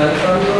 الحمد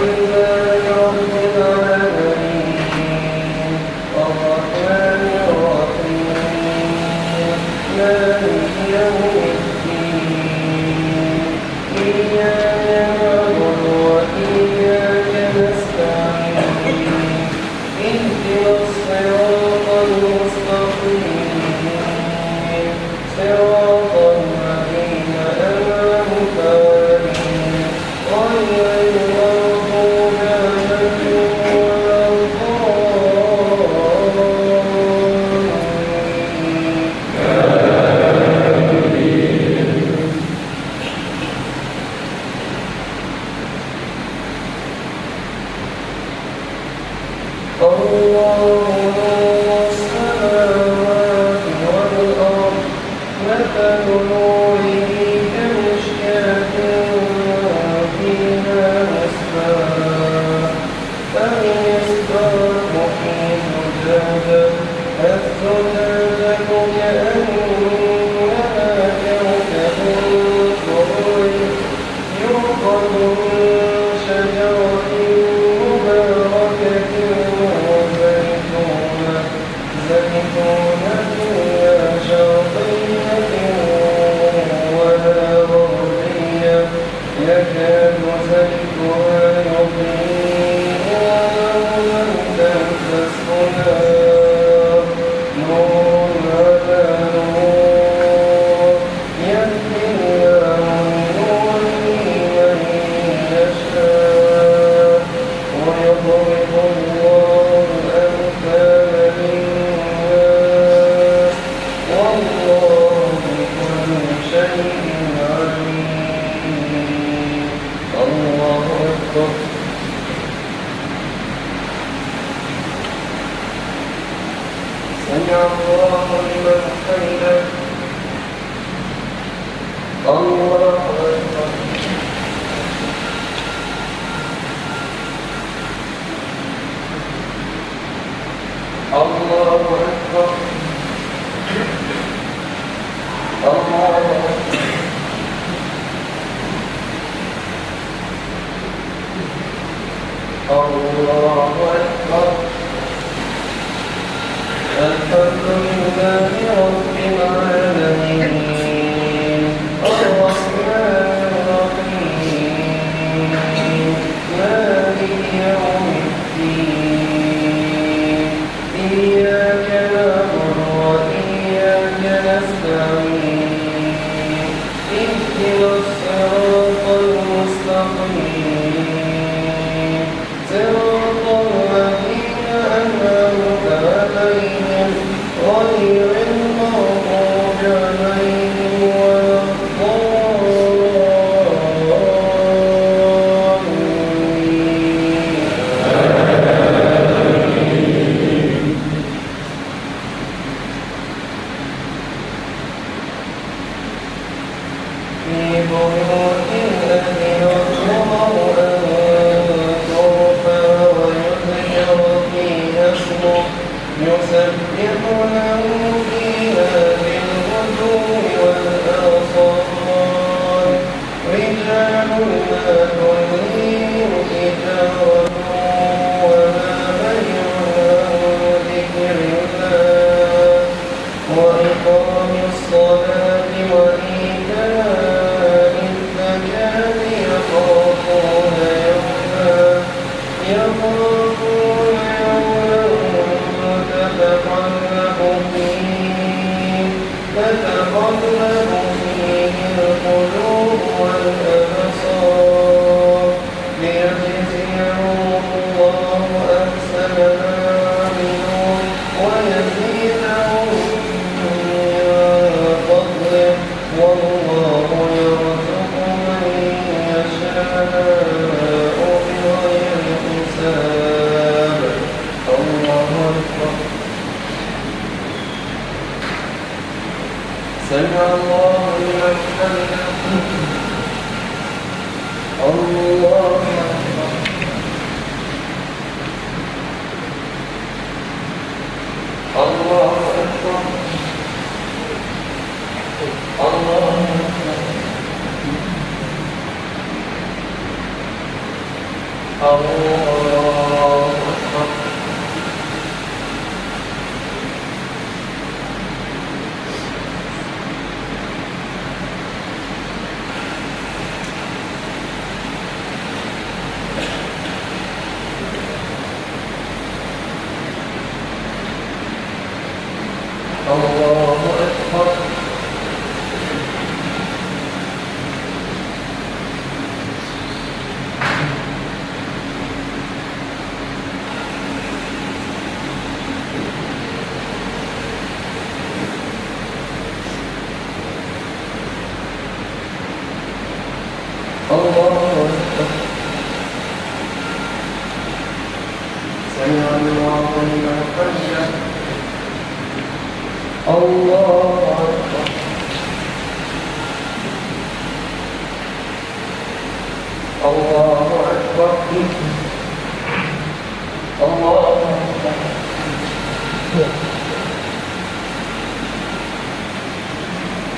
Lord.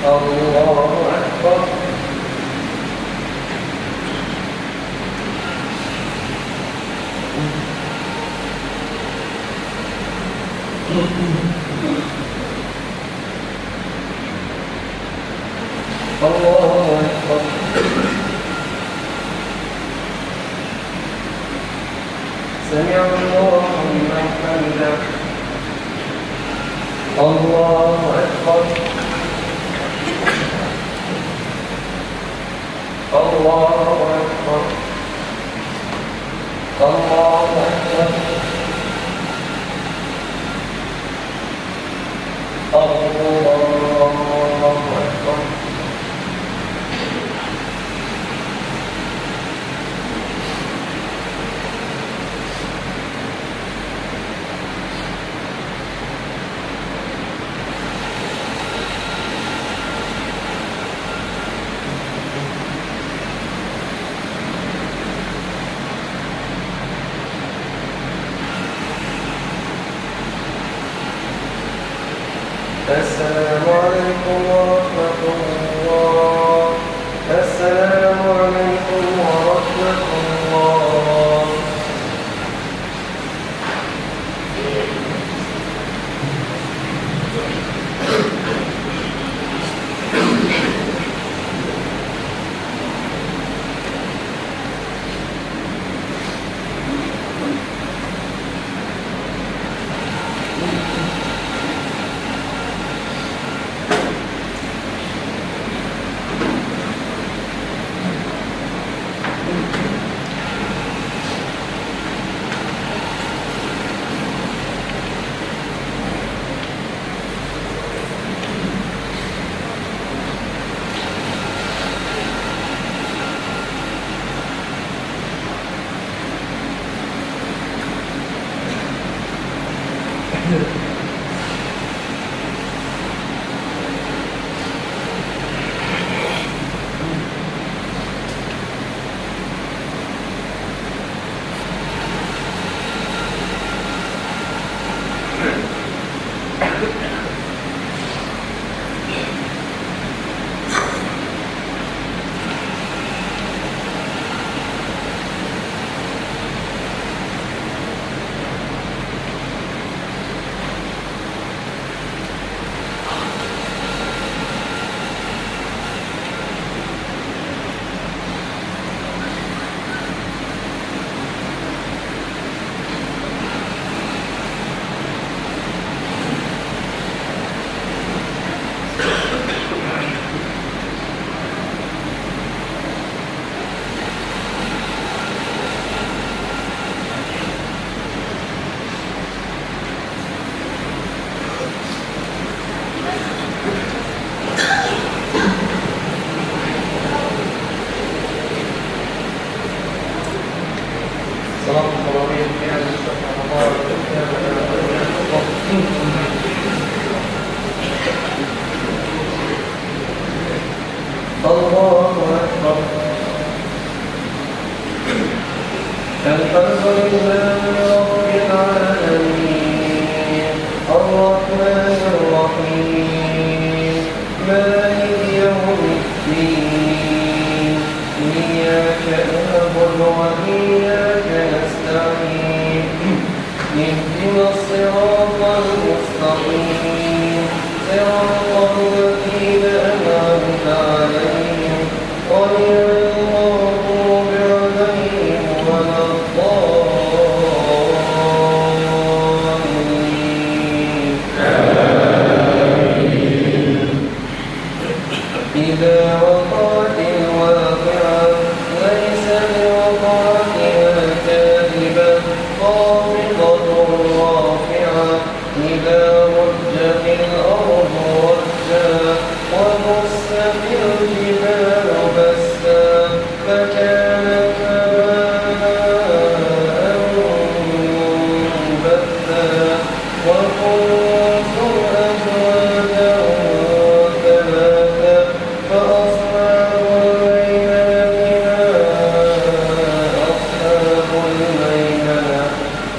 الله أكبر الله أكبر سمع الله لمن حمده الله أكبر الله أكبر الله أكبر الله أكبر السلام عليكم ورحمة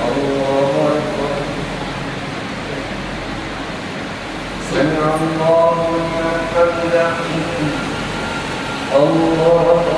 الله أكبر. الله الله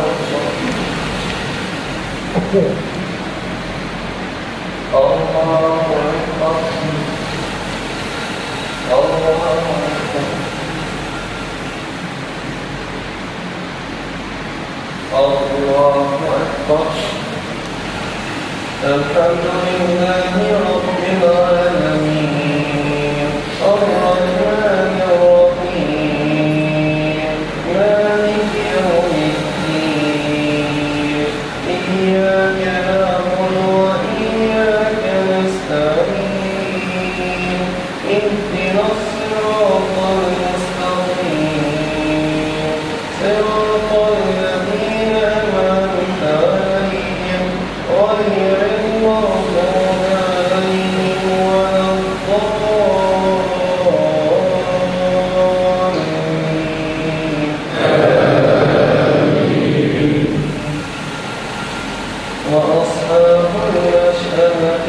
وأصحاب الأشهاد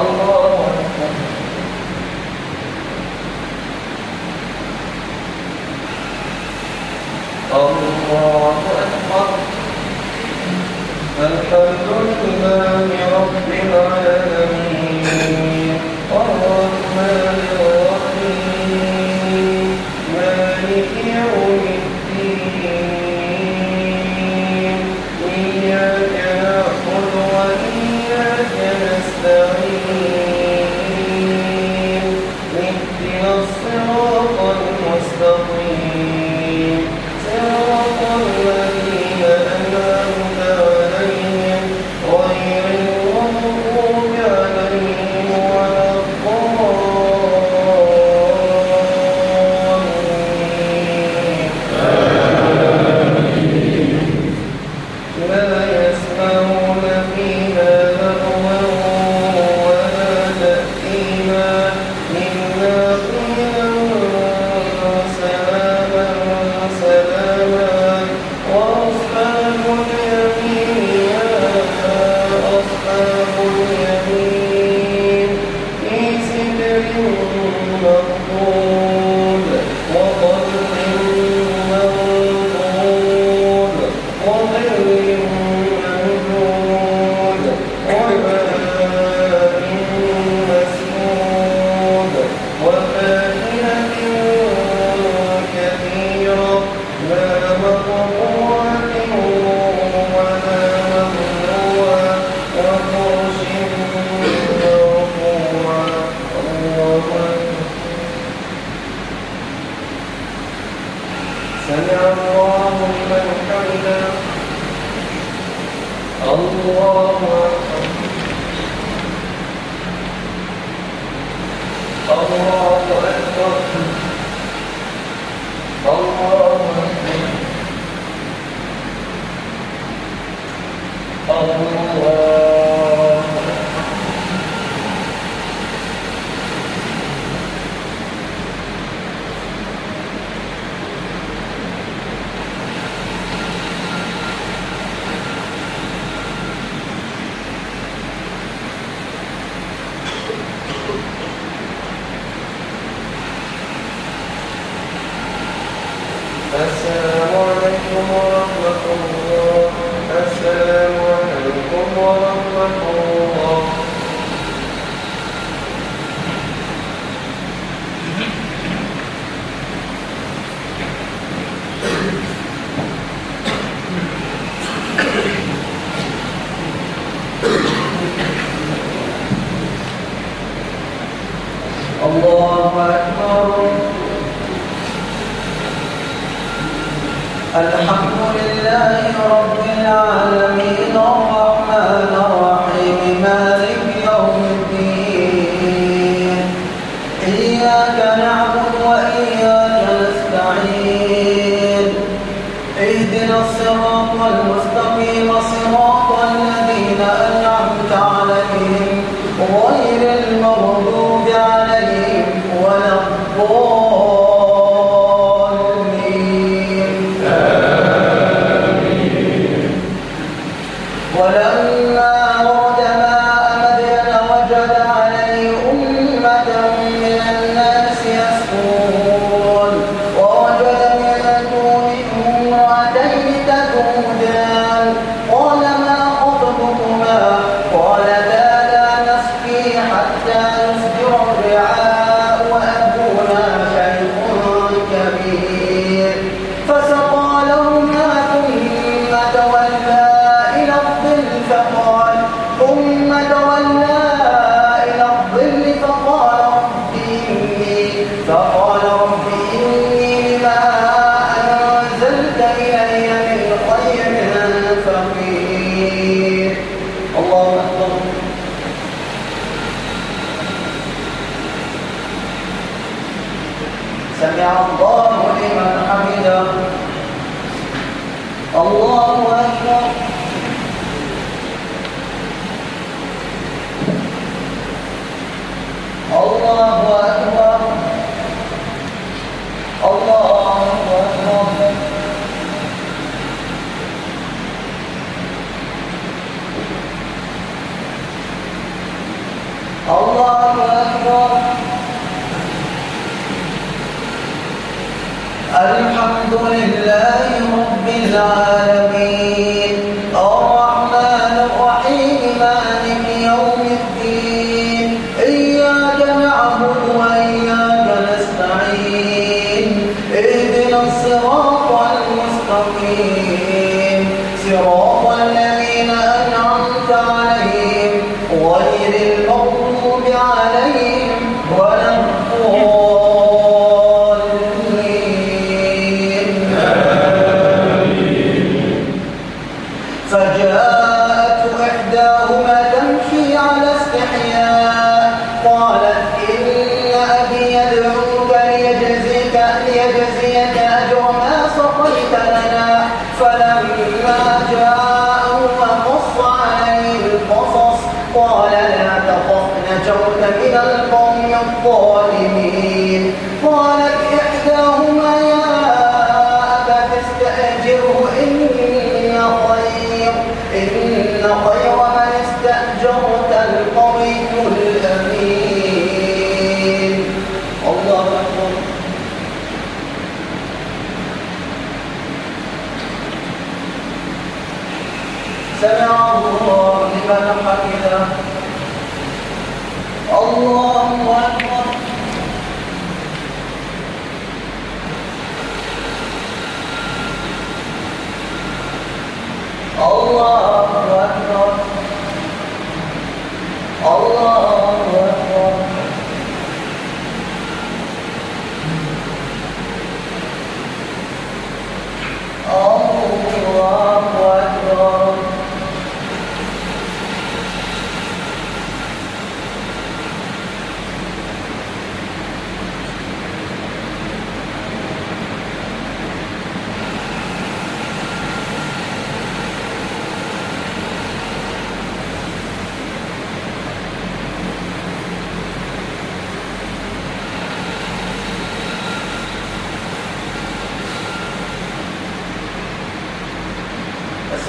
الله أكبر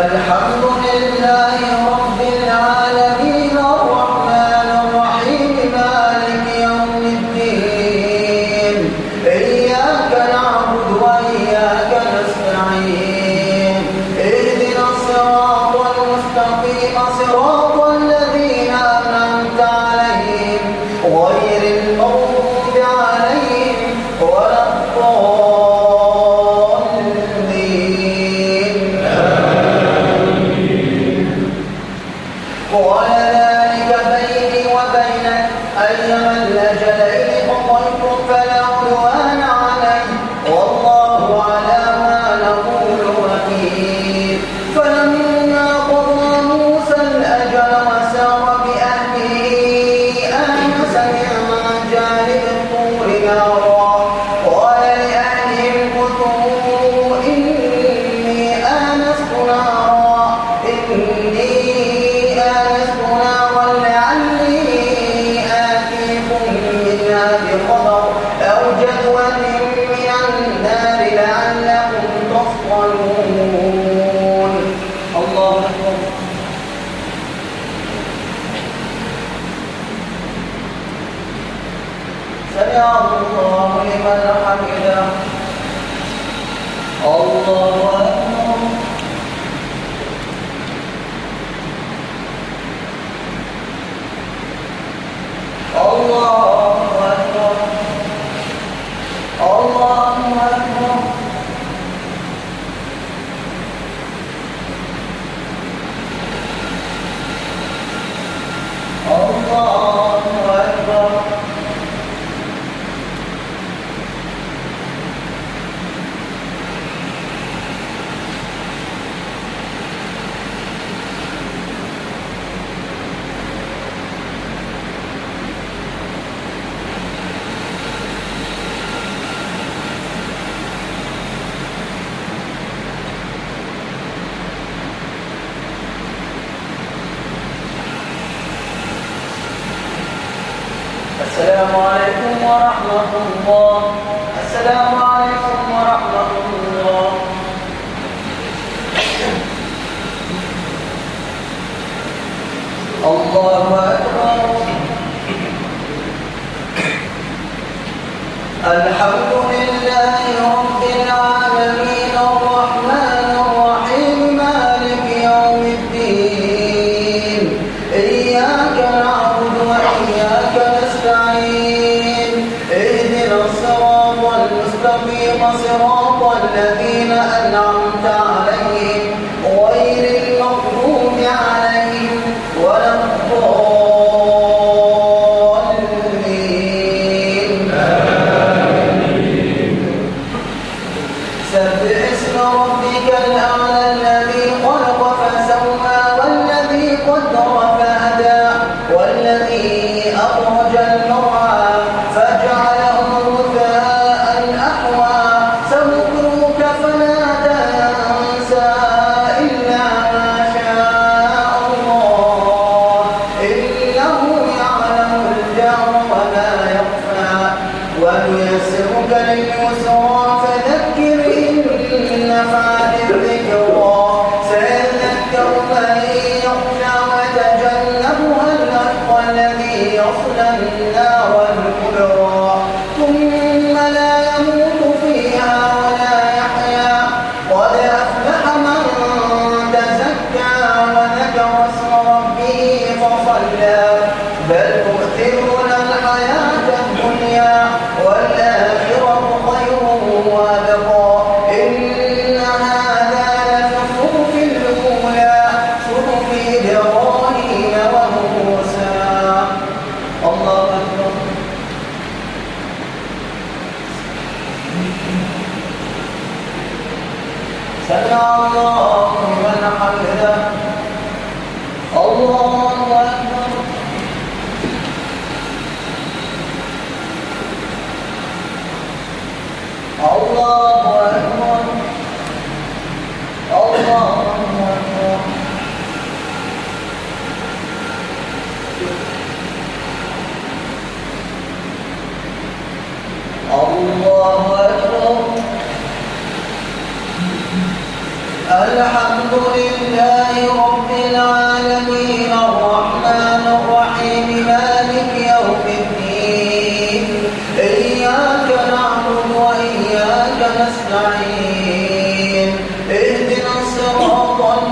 الحمد لله رب العالمين الرحمن الرحيم مالك يوم الدين. إياك نعبد وإياك نستعين. اهدنا الصراط المستقيم صراط الذين أمنت عليهم غير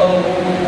of